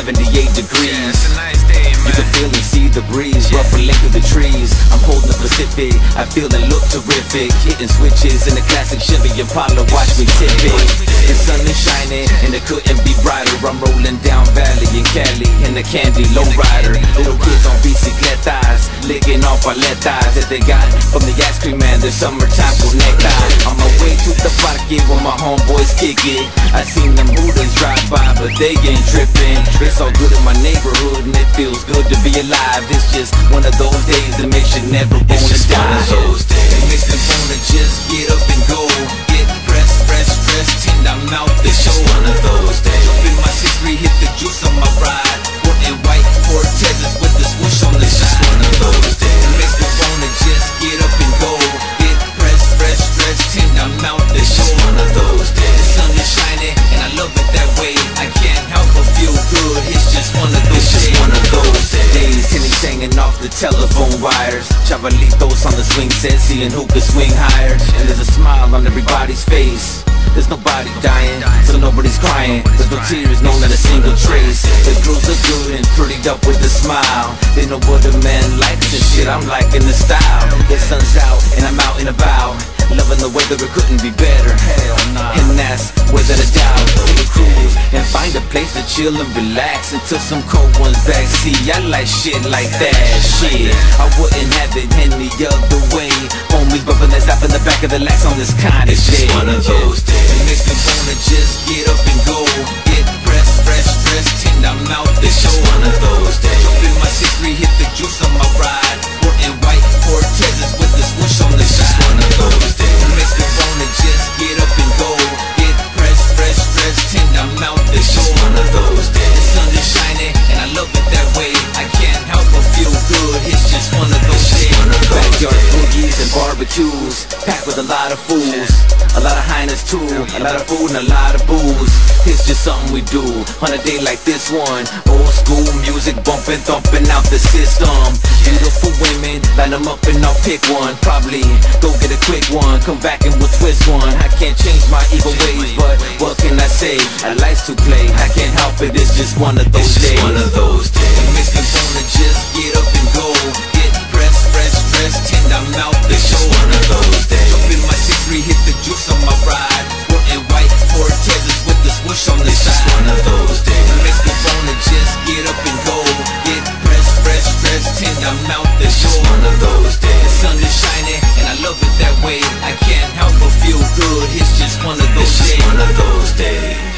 78 degrees. You can feel and see the breeze, yeah. ruffling through the trees. I'm holding the Pacific, I feel and look terrific. Hitting switches in the classic Chevy Impala, watch me tip it. The sun is shining, and it couldn't be brighter. I'm rolling down Valley in Cali, in the candy lowrider. Little kids on bicicletas, licking off our paletas that they got from the ice cream man, the summertime necktie. On my way to the parque where my homeboys kick it. I seen them hooters drive by, but they ain't tripping. It's all good in my neighborhood and it feels good to be alive. It's just one of those days that makes you never wanna die. Love it that way. I can't help but feel good. It's just one of those days. one of those days. Tennies hanging off the telephone wires. Chavalitos on the swing set, seeing who can swing higher. And there's a smile on everybody's face. There's nobody dying, so nobody's crying. There's no tears, no not a single trace. The girls are good and prettied up with a smile. They know what a man likes and shit. I'm liking the style. The sun's out and I'm out and about. Loving the weather, it couldn't be better. Hell nah. And that's without a doubt. Take cruise and find a place to chill and relax until some cold ones back. See, I like shit like that. Shit, I wouldn't have it any other way. Homies bumping that stop in the back of the lax on this kind of It's just shit. one of those days. It makes me wanna just get up and go. Barbecues, packed with a lot of fools, a lot of highness too, a lot of food and a lot of booze. It's just something we do on a day like this one. Old school music bumping, thumping out the system. Beautiful women, line them up and I'll pick one. Probably go get a quick one, come back and we'll twist one. I can't change my evil ways, but what can I say? I like to play, I can't help it. It's just one of those It's days. one of those It days. makes me wanna just get up and go. Get pressed, fresh, dressed, and I'm out It's just one of those days. sun is shining, and I love it that way. I can't help but feel good. It's just one of those It's just days. one of those days.